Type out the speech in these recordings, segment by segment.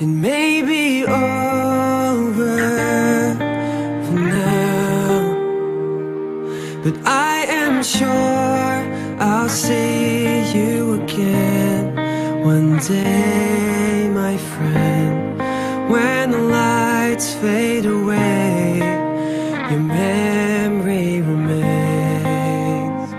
It may be over for now, but I am sure I'll see you again one day, my friend. When the lights fade away, your memory remains.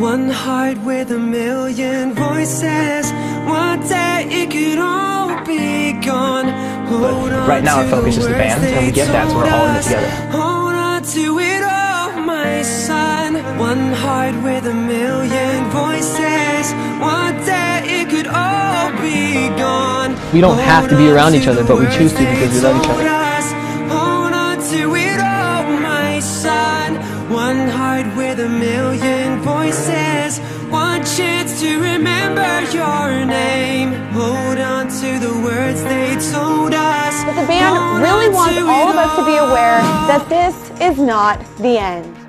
One heart with a million voices. One day it could all be gone. On right now our focus is the band. When we get that, so we're all in it together. Hold on to it all, my son. One heart with a million voices. One day it could all be gone. We don't have to be around each other, but we choose to because we love each other. Hold on to it all, my son. One heart with a million voices. Chance to remember your name. Hold on to the words they told us. But the band really wants all of us to be aware that this is not the end.